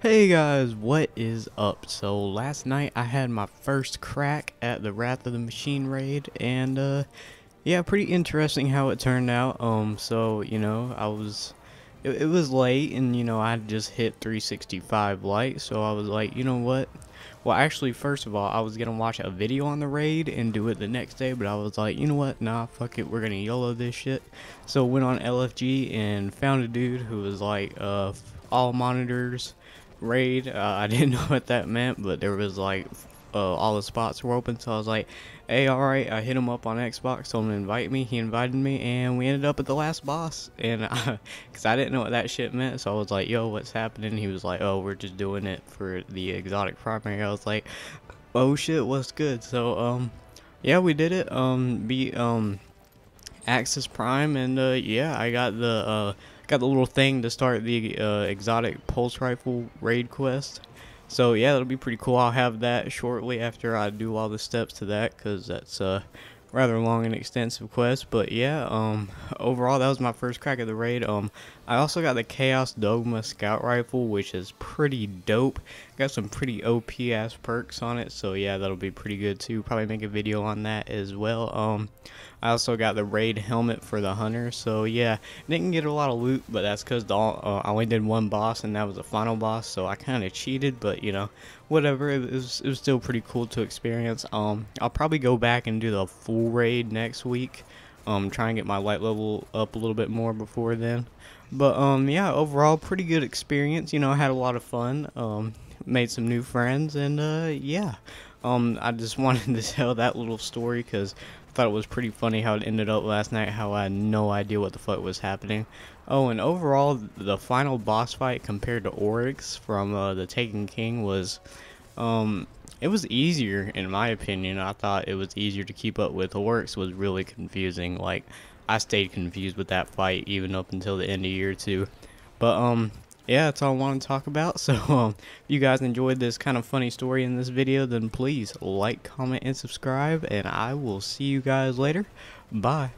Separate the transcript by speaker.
Speaker 1: Hey guys, what is up? So last night I had my first crack at the Wrath of the Machine raid and uh yeah, pretty interesting how it turned out. Um so, you know, I was it, it was late and you know, I just hit 365 light, so I was like, you know what? Well, actually, first of all, I was gonna watch a video on the raid and do it the next day, but I was like, you know what? Nah, fuck it, we're gonna YOLO this shit. So went on LFG and found a dude who was like, uh, all monitors raid. Uh, I didn't know what that meant, but there was like uh, all the spots were open, so I was like, "Hey, all right." I hit him up on Xbox, told him to invite me. He invited me, and we ended up at the last boss. And because I, I, didn't know what that shit meant, so I was like, "Yo, what's happening?" He was like, "Oh, we're just doing it for the exotic primary." I was like, "Oh shit, what's good?" So um, yeah, we did it. Um, beat um, Aksis Prime, and uh, yeah, I got the uh got the little thing to start the uh, exotic pulse rifle raid quest. So yeah, that'll be pretty cool. I'll have that shortly after I do all the steps to that, cause that's a rather long and extensive quest. But yeah, um, overall that was my first crack at the raid. Um, I also got the Chaos Dogma Scout Rifle, which is pretty dope. Got some pretty OP ass perks on it, so yeah, that'll be pretty good too. Probably make a video on that as well. Um, I also got the raid helmet for the hunter, so yeah, didn't get a lot of loot, but that's because uh, I only did one boss and that was the final boss, so I kind of cheated, but you know, whatever. It was, it was still pretty cool to experience. Um, I'll probably go back and do the full raid next week. Um, try and get my light level up a little bit more before then. But um, yeah, overall pretty good experience. You know, I had a lot of fun. Um, made some new friends, and uh, yeah. Um, I just wanted to tell that little story because I thought it was pretty funny how it ended up last night. How I had no idea what the fuck was happening. Oh, and overall, the final boss fight compared to Oryx from uh, the Taken King was, um, it was easier in my opinion. I thought it was easier to keep up with. Oryx was really confusing. Like I stayed confused with that fight even up until the end of year two. But um, yeah, that's all I want to talk about. So um, if you guys enjoyed this kind of funny story in this video, then please like, comment, and subscribe. And I will see you guys later. Bye.